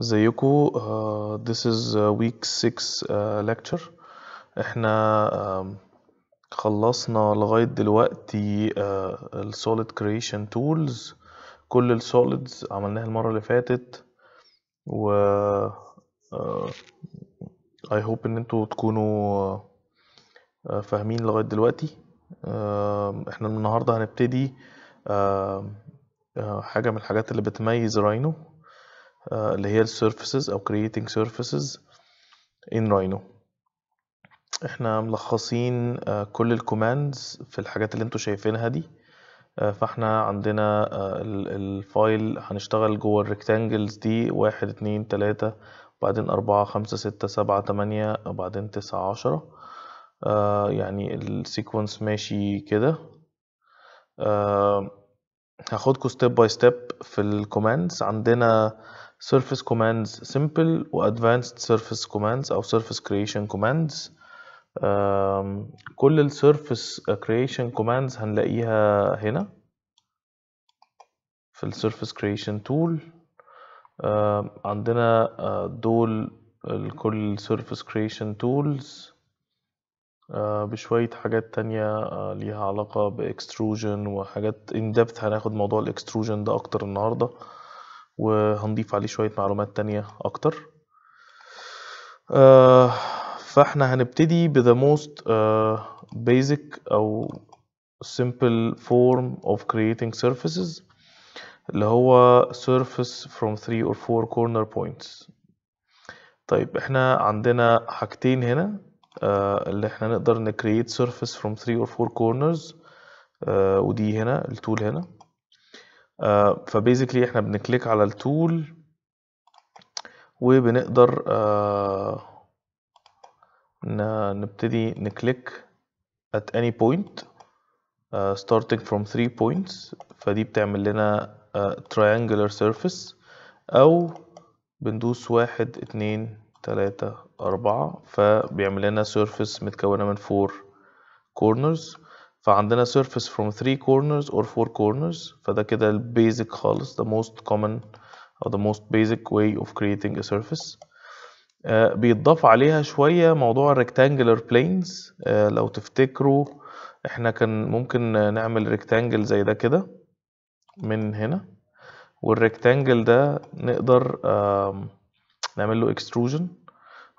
ازيكم uh, this is uh, week 6 uh, lecture. إحنا um, خلصنا لغاية دلوقتي uh, ال solid creation tools. كل ال solids عملناها المرة اللي فاتت. و uh, I hope إن أنتوا تكونوا uh, فاهمين لغاية دلوقتي. uh, إحنا النهاردة هنبتدي uh, uh, حاجة من الحاجات اللي بتميز Rhino آه، اللي هي ال surfaces أو creating surfaces in Rhino. إحنا ملخصين آه، كل ال commands في الحاجات اللي أنتوا شايفينها دي. آه، فإحنا عندنا آه، ال- ال file هنشتغل جوه ال rectangles دي واحد اتنين تلاتة وبعدين أربعة خمسة ستة سبعة تمانية وبعدين تسعة عشرة. آه، يعني السيكونس ماشي كده. آه، هاخدكوا step by step في الكوماندز عندنا surface commands simple و advanced surface commands أو surface creation commands كل ال surface creation commands هنلاقيها هنا في ال surface creation tool عندنا آه، دول كل surface creation tools آه، بشوية حاجات تانية آه، ليها علاقة بإكستروجن وحاجات in depth هناخد موضوع الإكستروجن ده أكتر النهاردة وهنضيف عليه شوية معلومات تانية أكتر. آه، فإحنا هنبتدي ب the most آه، basic أو simple form of creating surfaces اللي هو surface from three or four corner points. طيب إحنا عندنا حاجتين هنا آه، اللي إحنا نقدر نكريت surface from three or four corners ودي هنا التول هنا. فبيزيكلي إحنا بنكليك على التول وبنقدر آه، نبتدي نكليك at any point uh, starting from three points. فدي بتعمل لنا uh, triangular surface أو بندوس واحد اتنين تلاتة أربعة. فبيعمل لنا surface متكونة من four corners. فعندنا surface from three corners or four corners. فده كده ال basic خالص. the most common أو the most basic way of creating a surface. آه، بيتضاف عليها شوية موضوع rectangular planes. آه، لو تفتكروا إحنا كان ممكن نعمل rectangle زي ده كده من هنا. وال rectangle ده نقدر نعمل له extrusion.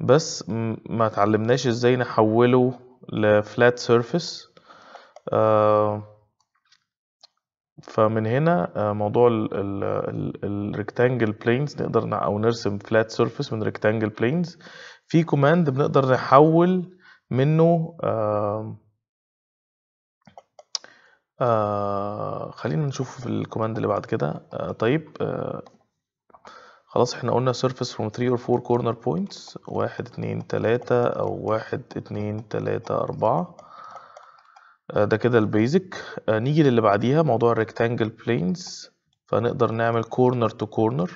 بس ما اتعلمناش إزاي نحوله ل flat surface فمن هنا آه، موضوع ال rectangle planes نقدر أو نرسم flat surface من rectangle planes في command بنقدر نحول منه آم، آه خلينا نشوف في ال command اللي بعد كده. آه طيب آه خلاص إحنا قلنا surface from 3 or 4 corner points. واحد اتنين تلاتة أو واحد اتنين تلاتة أربعة. آه ده كده ال basic. آه نيجي للي بعديها موضوع rectangle planes. فنقدر نعمل to corner.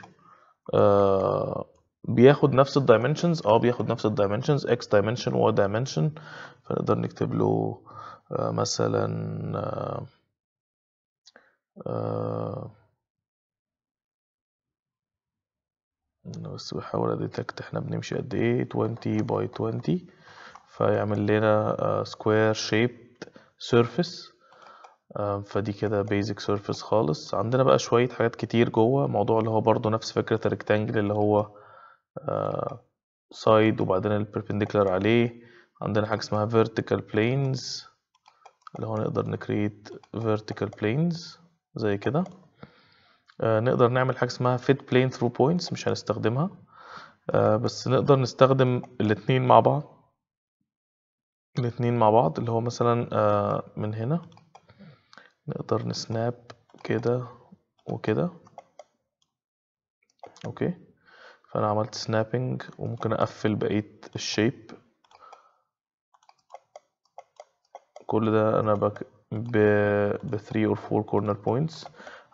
آه بياخد نفس ال dimensions آه بياخد نفس ال dimensions x dimension y dimension. فنقدر نكتب له آه مثلا آه آه بس بحاول ا detect إحنا بنمشي قد إيه؟ 20 by 20 فيعمل لنا square shaped surface فدي كده basic surface خالص. عندنا بقى شوية حاجات كتير جوه. موضوع اللي هو برضو نفس فكرة ال rectangle اللي هو side وبعدين ال perpendicular عليه. عندنا حاجة اسمها vertical planes اللي هو نقدر ن create vertical planes زي كده. آه، نقدر نعمل حاجة اسمها fit plane through points مش هنستخدمها. آه، بس نقدر نستخدم الاتنين مع بعض. الاتنين مع بعض اللي هو مثلا آه، من هنا نقدر ن snap كده وكده. OK. فأنا عملت snapping وممكن أقفل بقية ال shape كل ده أنا بك ب ب 3 or 4 corner points.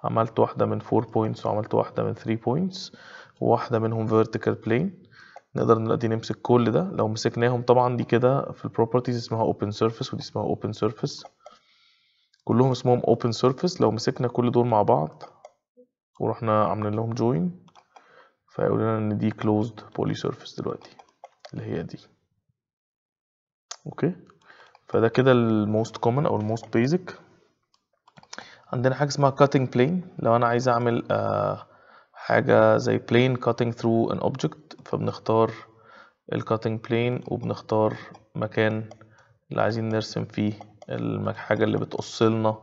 عملت واحدة من 4 points وعملت واحدة من 3 points وواحدة منهم vertical plane. نقدر دلوقتي نمسك كل ده. لو مسكناهم طبعا دي كده في ال properties اسمها open surface ودي اسمها open surface. كلهم اسمهم open surface. لو مسكنا كل دول مع بعض ورحنا عاملين لهم join فيقول لنا إن دي closed poly surface دلوقتي اللي هي دي. OK؟ فده كده ال most common أو ال most basic عندنا حاجة اسمها cutting plane. لو أنا عايز أعمل آه حاجة زي plane cutting through an object فبنختار ال cutting plane وبنختار مكان اللي عايزين نرسم فيه الحاجة اللي بتقص لنا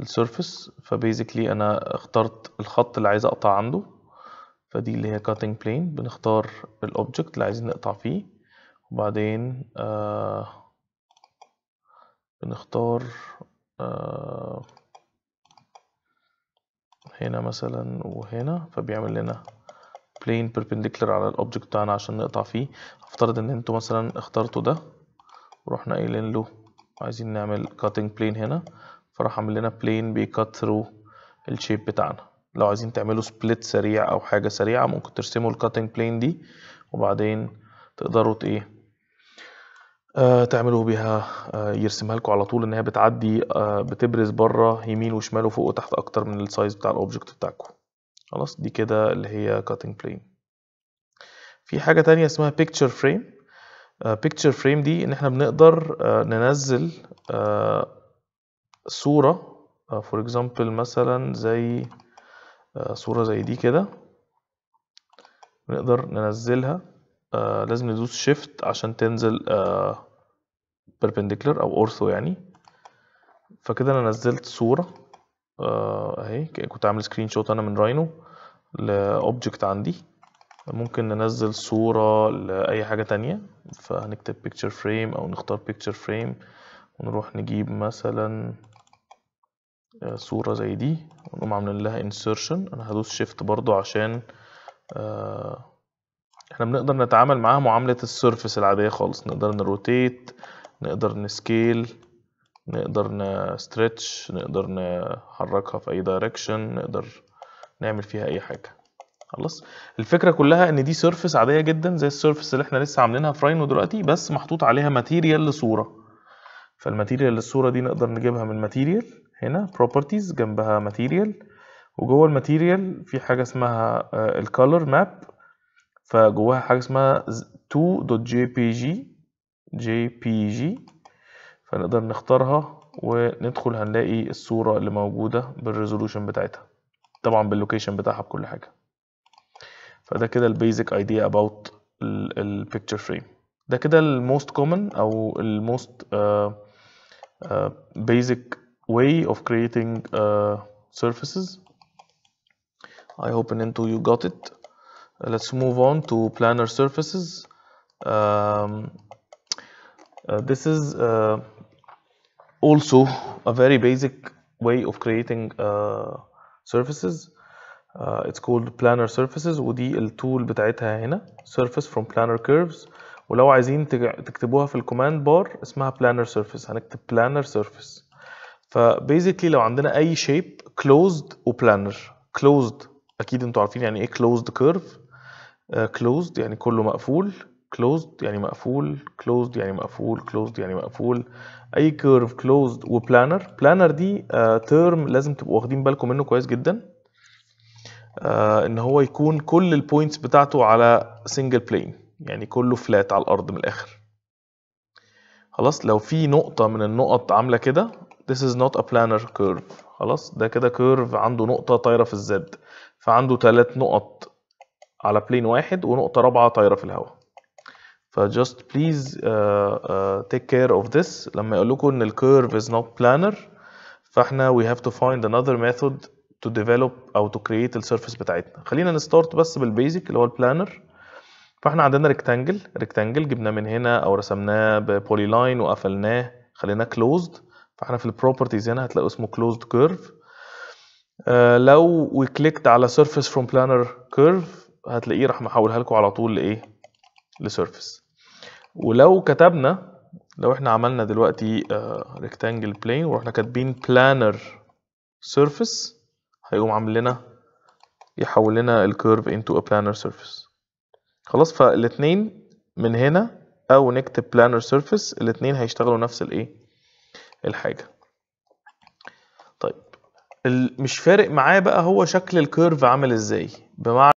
ال surface ف basically أنا اخترت الخط اللي عايز أقطع عنده. فدي اللي هي cutting plane. بنختار ال object اللي عايزين نقطع فيه. وبعدين آه بنختار آه هنا مثلا وهنا. فبيعمل لنا plane perpendicular على ال object بتاعنا عشان نقطع فيه. افترض إن أنتوا مثلا اخترتوا ده ورحنا قايلين له عايزين نعمل cutting plane هنا فراح عامل لنا plane بي cut through الـ shape بتاعنا. لو عايزين تعملوا split سريع أو حاجة سريعة ممكن ترسموا الـ cutting plane دي وبعدين تقدروا إيه آه تعملوا بيها آه يرسمها لكم على طول إن هي بتعدي آه بتبرز بره يمين وشمال وفوق وتحت أكتر من الـ size بتاع الـ object بتاعكم. خلاص دي كده اللي هي cutting plane في حاجة تانية اسمها picture frame. picture frame دي إن إحنا بنقدر ننزل صورة. for example مثلا زي صورة زي دي كده. نقدر ننزلها. لازم ندوس shift عشان تنزل perpendicular أو ortho يعني. فكده أنا نزلت صورة. أهي. كنت عامل screenshot أنا من Rhino ل object عندي. ممكن ننزل صورة لأي حاجة تانية. فهنكتب picture frame أو نختار picture frame. ونروح نجيب مثلا صورة زي دي. ونقوم عاملين لها insertion. أنا هدوس shift برضو عشان إحنا بنقدر نتعامل معاها معاملة الـ surface العادية خالص. نقدر ن rotate نقدر ن scale. نقدر ن stretch نقدر نحركها في أي direction نقدر نعمل فيها أي حاجة. خلاص؟ الفكرة كلها إن دي surface عادية جدا زي الـ surface اللي إحنا لسه عاملينها في Rhino دلوقتي بس محطوط عليها material لصورة. فال material للصورة دي نقدر نجيبها من material هنا properties جنبها material وجوه الـ material في حاجة اسمها الـ color map فجواها حاجة اسمها 2.jpg jpg فنقدر نختارها وندخل هنلاقي الصورة اللي موجودة بال resolution بتاعتها. طبعا بال location بتاعها بكل حاجة. فده كده الـ basic idea about الـ picture frame ده كده الـ most common أو الـ most way of creating uh, surfaces. I hope and into you got it. Uh, let's move on to planar surfaces. Um, uh, this is uh, also a very basic way of creating uh, surfaces uh, it's called planar surfaces ودي الـ tool بتاعتها هنا surface from planar curves ولو عايزين تكتبوها في الـ command bar اسمها planar surface هنكتب planar surface ف basically لو عندنا اي shape closed و planar closed أكيد أنتوا عارفين يعني إيه closed curve uh, closed يعني كله مقفول closed يعني مقفول closed يعني مقفول closed يعني مقفول. أي curve closed و planar planar دي uh, term لازم تبقوا واخدين بالكم منه كويس جدا. آه إن هو يكون كل الـ points بتاعته على single plane يعني كله flat على الأرض من الآخر. خلاص لو في نقطة من النقط عاملة كده this is not a planar curve. خلاص ده كده curve عنده نقطة طايرة في الـ Z فعنده ثلاث نقط على plane واحد ونقطة رابعة طايرة في الهواء. ف just please uh, uh, take care of this. لما يقول لكم إن الـ curve is not planar فإحنا we have to find another method to develop أو to create الـ surface بتاعتنا. خلينا ن start بس بال basic اللي هو الـ planar فإحنا عندنا rectangle rectangle جبناه من هنا أو رسمناه ب polyline وقفلناه خليناه closed. فإحنا في الـ properties هنا هتلاقوا اسمه closed curve. آه لو we clicked على surface from planar curve هتلاقيه راح محولها لكم على طول لإيه؟ ل surface ولو كتبنا لو إحنا عملنا دلوقتي آه rectangle plane ورحنا كاتبين planar surface هيقوم عامل لنا يحول لنا الـ curve into a planar surface. خلاص فالاتنين من هنا أو نكتب planar surface الاتنين هيشتغلوا نفس الإيه؟ الحاجة. طيب مش فارق معاه بقى هو شكل الكيرف عامل إزاي. بمعنى